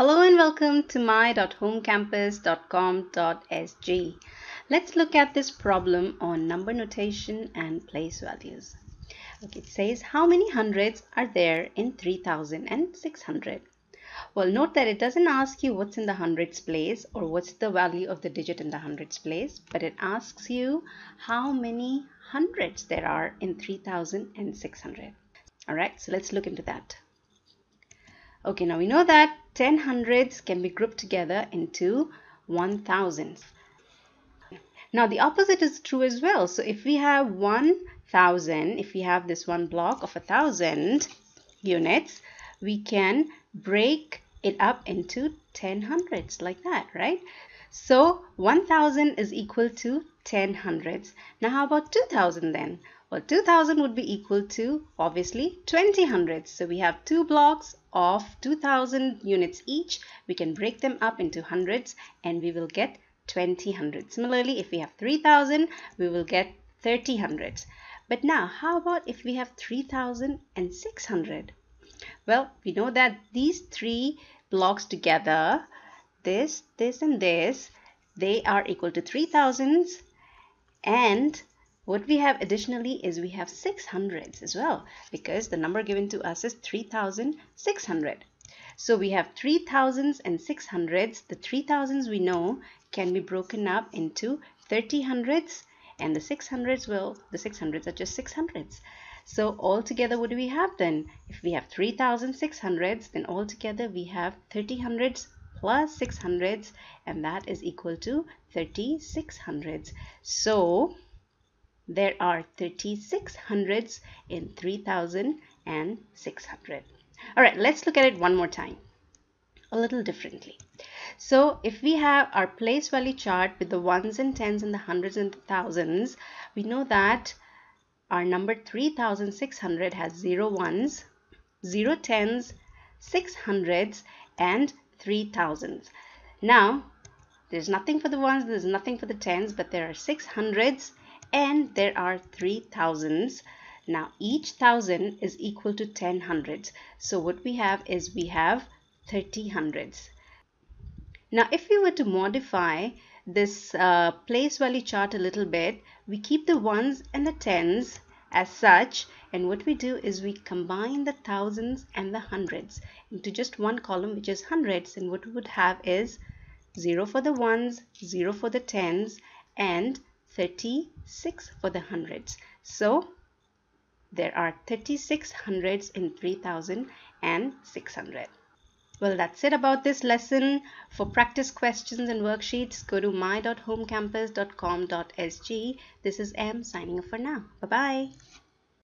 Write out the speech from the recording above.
Hello and welcome to my.homecampus.com.sg. Let's look at this problem on number notation and place values. Okay, it says how many hundreds are there in 3600? Well, note that it doesn't ask you what's in the hundreds place or what's the value of the digit in the hundreds place, but it asks you how many hundreds there are in 3600. All right, so let's look into that. Okay, now we know that 10 hundreds can be grouped together into 1000s. Now the opposite is true as well. So if we have 1000, if we have this one block of a thousand units, we can break it up into 10 hundreds like that, right? So 1000 is equal to 10 hundreds. Now how about 2000 then? Well, 2000 would be equal to obviously 20 hundreds. So we have two blocks of 2000 units each. We can break them up into hundreds and we will get 20 hundreds. Similarly, if we have 3000, we will get 30 hundreds. But now, how about if we have 3600? Well, we know that these three blocks together, this, this and this, they are equal to 3000s and what we have additionally is we have 600s as well because the number given to us is 3600. So we have 3000s and 600s. The 3000s we know can be broken up into 30 hundreds and the 600s, well, the 600s are just 600s. So altogether, what do we have then? If we have 3600s, then altogether we have 30 hundreds plus 600s and that is equal to 3600s. So there are 36 hundreds in 3600. All right, let's look at it one more time, a little differently. So if we have our place value chart with the ones and tens and the hundreds and the thousands, we know that our number 3600 has 0 ones, 0 tens, 6 hundreds, and 3000s. Now, there's nothing for the ones, there's nothing for the tens, but there are 6 hundreds and there are three thousands. Now each thousand is equal to 10 hundreds. So what we have is we have 30 hundreds. Now if we were to modify this uh, place value chart a little bit, we keep the ones and the tens as such and what we do is we combine the thousands and the hundreds into just one column which is hundreds and what we would have is 0 for the ones, 0 for the tens and 36 for the hundreds. So there are 36 hundreds in 3600. Well, that's it about this lesson. For practice questions and worksheets, go to my.homecampus.com.sg. This is M signing off for now. Bye-bye.